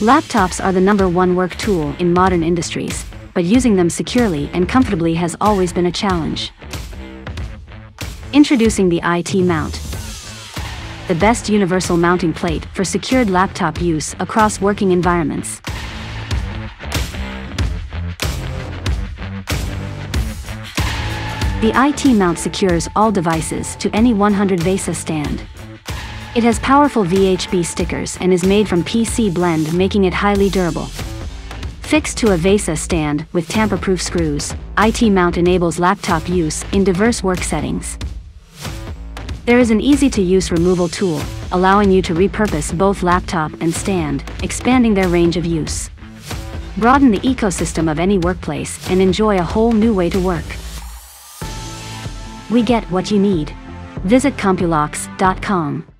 Laptops are the number one work tool in modern industries, but using them securely and comfortably has always been a challenge. Introducing the IT Mount. The best universal mounting plate for secured laptop use across working environments. The IT Mount secures all devices to any 100 VESA stand. It has powerful VHB stickers and is made from PC blend making it highly durable. Fixed to a VESA stand with tamper-proof screws, IT Mount enables laptop use in diverse work settings. There is an easy-to-use removal tool, allowing you to repurpose both laptop and stand, expanding their range of use. Broaden the ecosystem of any workplace and enjoy a whole new way to work. We get what you need. Visit Compulocks.com.